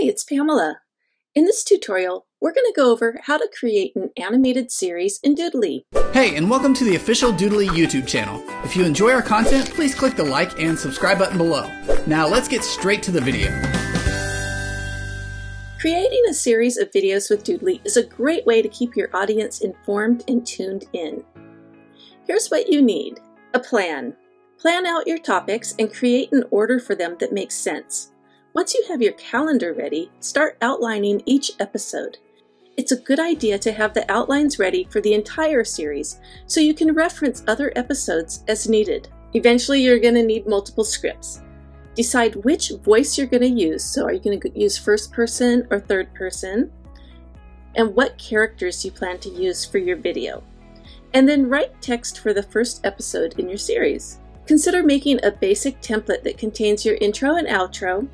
Hi, it's Pamela. In this tutorial, we're going to go over how to create an animated series in Doodly. Hey, and welcome to the official Doodly YouTube channel. If you enjoy our content, please click the like and subscribe button below. Now let's get straight to the video. Creating a series of videos with Doodly is a great way to keep your audience informed and tuned in. Here's what you need. A plan. Plan out your topics and create an order for them that makes sense. Once you have your calendar ready, start outlining each episode. It's a good idea to have the outlines ready for the entire series so you can reference other episodes as needed. Eventually, you're going to need multiple scripts. Decide which voice you're going to use. So, are you going to use first person or third person? And what characters you plan to use for your video. And then write text for the first episode in your series. Consider making a basic template that contains your intro and outro,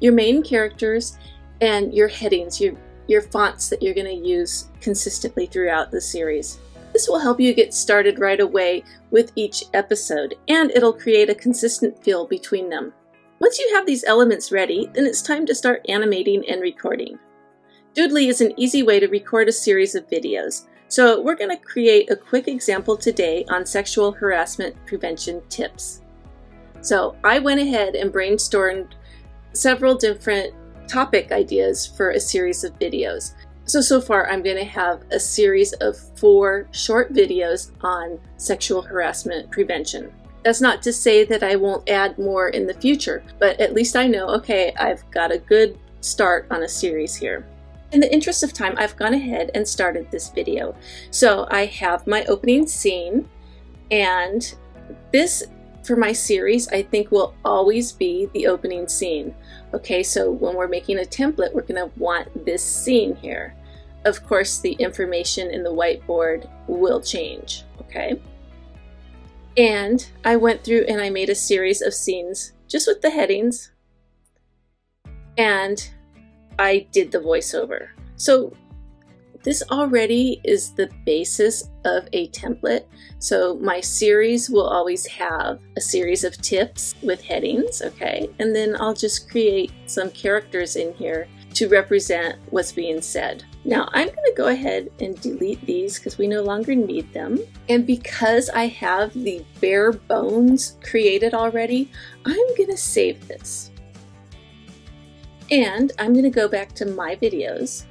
your main characters, and your headings, your, your fonts that you're going to use consistently throughout the series. This will help you get started right away with each episode, and it'll create a consistent feel between them. Once you have these elements ready, then it's time to start animating and recording. Doodly is an easy way to record a series of videos, so we're going to create a quick example today on sexual harassment prevention tips. So I went ahead and brainstormed several different topic ideas for a series of videos. So, so far I'm going to have a series of four short videos on sexual harassment prevention. That's not to say that I won't add more in the future, but at least I know, okay, I've got a good start on a series here. In the interest of time, I've gone ahead and started this video. So I have my opening scene, and this for my series, I think will always be the opening scene. Okay, so when we're making a template, we're gonna want this scene here. Of course, the information in the whiteboard will change, okay? And I went through and I made a series of scenes just with the headings. And I did the voiceover. So this already is the basis of a template. So my series will always have a series of tips with headings, okay? And then I'll just create some characters in here to represent what's being said. Now I'm going to go ahead and delete these because we no longer need them. And because I have the bare bones created already, I'm going to save this. And I'm going to go back to my videos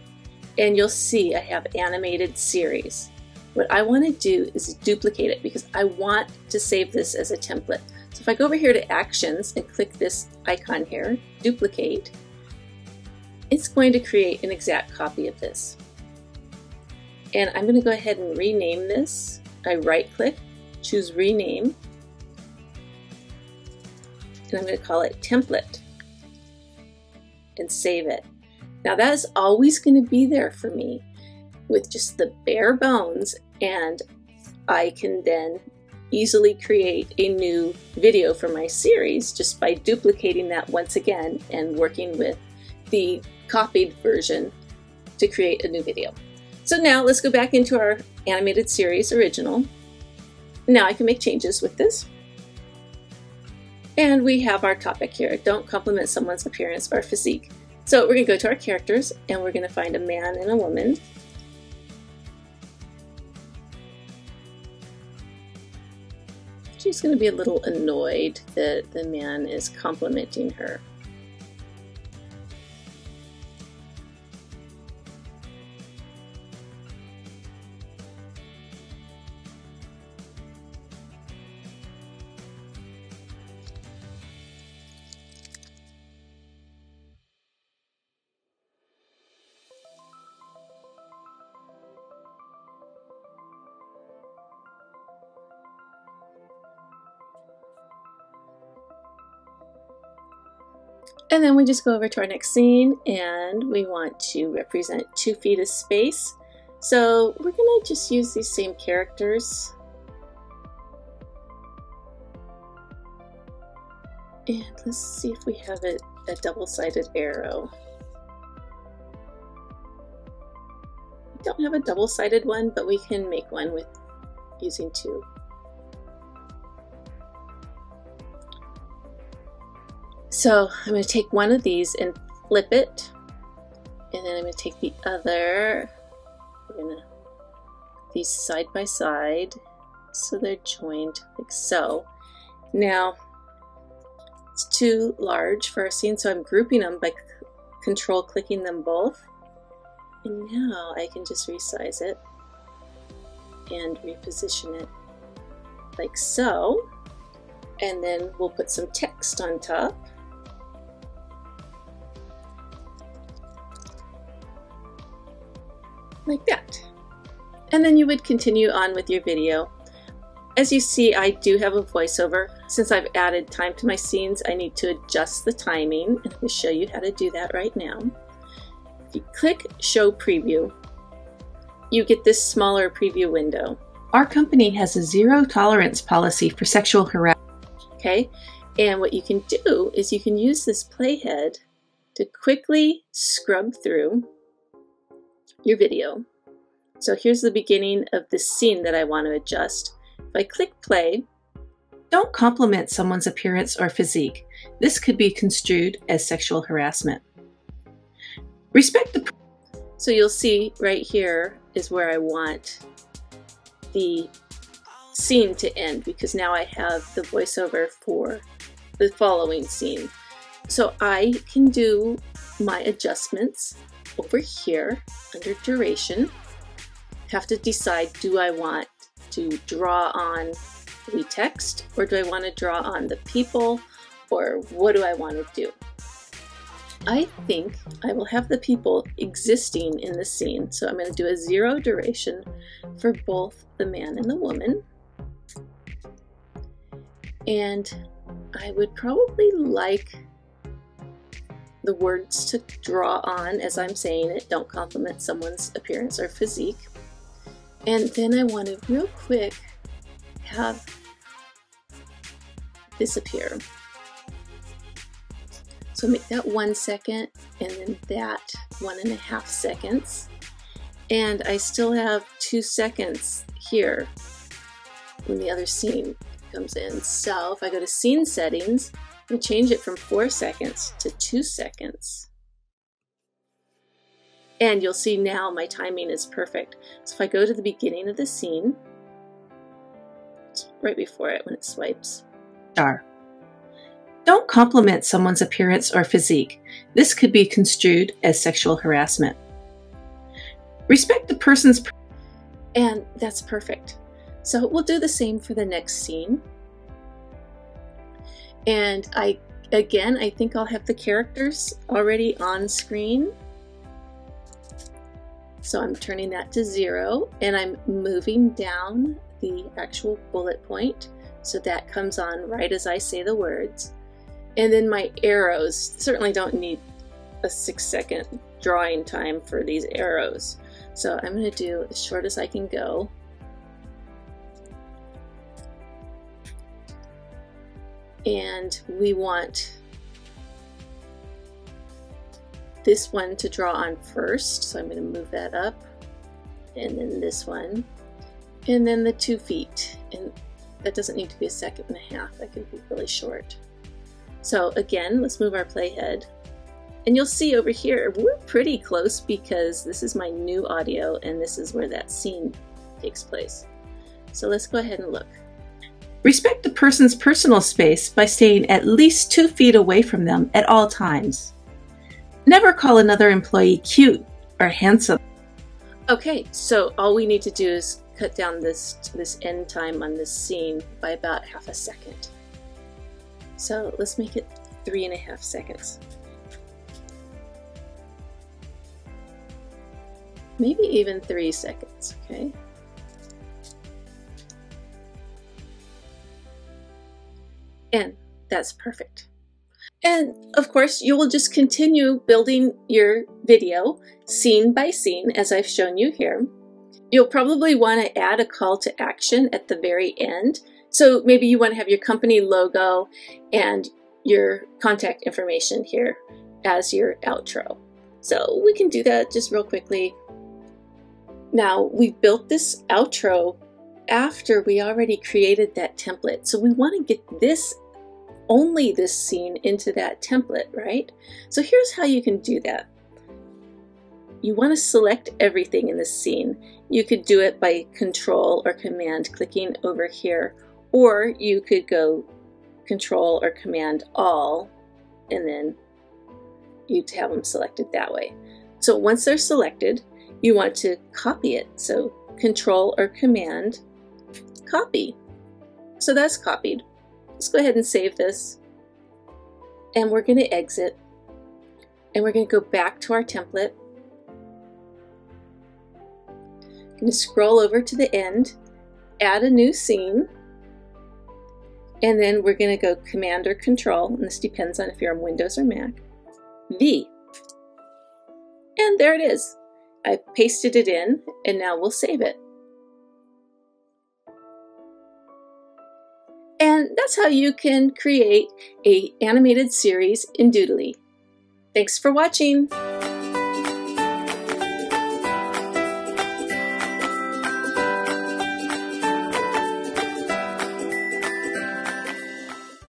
and you'll see I have animated series. What I want to do is duplicate it because I want to save this as a template. So if I go over here to actions and click this icon here, duplicate, it's going to create an exact copy of this. And I'm going to go ahead and rename this. I right click, choose rename, and I'm going to call it template and save it. Now that is always going to be there for me with just the bare bones and I can then easily create a new video for my series just by duplicating that once again and working with the copied version to create a new video. So now let's go back into our animated series original. Now I can make changes with this. And we have our topic here, don't compliment someone's appearance or physique. So we're going to go to our characters and we're going to find a man and a woman. She's going to be a little annoyed that the man is complimenting her. And then we just go over to our next scene and we want to represent two feet of space. So we're gonna just use these same characters. And let's see if we have a, a double-sided arrow. We don't have a double-sided one, but we can make one with using two. So I'm going to take one of these and flip it And then I'm going to take the other. We're going to these side by side so they're joined like so. Now, it's too large for our scene, so I'm grouping them by control clicking them both. And now I can just resize it and reposition it like so. And then we'll put some text on top. Like that. And then you would continue on with your video. As you see, I do have a voiceover. Since I've added time to my scenes, I need to adjust the timing. And I'm going to show you how to do that right now. If you click Show Preview, you get this smaller preview window. Our company has a zero tolerance policy for sexual harassment. Okay, and what you can do is you can use this playhead to quickly scrub through your video. So here's the beginning of the scene that I want to adjust. If I click play, don't compliment someone's appearance or physique. This could be construed as sexual harassment. Respect the. So you'll see right here is where I want the scene to end because now I have the voiceover for the following scene. So I can do my adjustments over here under duration. Have to decide do I want to draw on the text or do I want to draw on the people or what do I want to do? I think I will have the people existing in the scene. So I'm going to do a zero duration for both the man and the woman. And I would probably like the words to draw on as I'm saying it. Don't compliment someone's appearance or physique. And then I want to real quick have this appear. So make that one second and then that one and a half seconds. And I still have two seconds here when the other scene comes in. So if I go to scene settings and change it from four seconds to two seconds, and you'll see now my timing is perfect. So if I go to the beginning of the scene, right before it when it swipes, star. Don't compliment someone's appearance or physique. This could be construed as sexual harassment. Respect the person's. And that's perfect. So we'll do the same for the next scene. And I, again, I think I'll have the characters already on screen. So I'm turning that to zero and I'm moving down the actual bullet point. So that comes on right as I say the words. And then my arrows certainly don't need a six second drawing time for these arrows. So I'm going to do as short as I can go. And we want this one to draw on first. So I'm going to move that up. And then this one. And then the two feet. And that doesn't need to be a second and a half. That can be really short. So again, let's move our playhead. And you'll see over here, we're pretty close because this is my new audio and this is where that scene takes place. So let's go ahead and look. Respect the person's personal space by staying at least two feet away from them at all times. Never call another employee cute or handsome. Okay, so all we need to do is cut down this, this end time on this scene by about half a second. So let's make it three and a half seconds. Maybe even three seconds, okay? And that's perfect. And of course, you will just continue building your video scene by scene as I've shown you here. You'll probably want to add a call to action at the very end so maybe you want to have your company logo and your contact information here as your outro. So we can do that just real quickly. Now we've built this outro after we already created that template. So we want to get this, only this scene into that template, right? So here's how you can do that. you want to select everything in the scene. You could do it by control or command clicking over here, or you could go control or command all and then you'd have them selected that way. So once they're selected, you want to copy it. So control or command copy. So that's copied. Let's go ahead and save this. And we're going to exit. And we're going to go back to our template. I'm going to scroll over to the end, add a new scene, and then we're going to go Command or Control, and this depends on if you're on Windows or Mac, V. And there it is. I pasted it in, and now we'll save it. And that's how you can create a animated series in Doodly. Thanks for watching!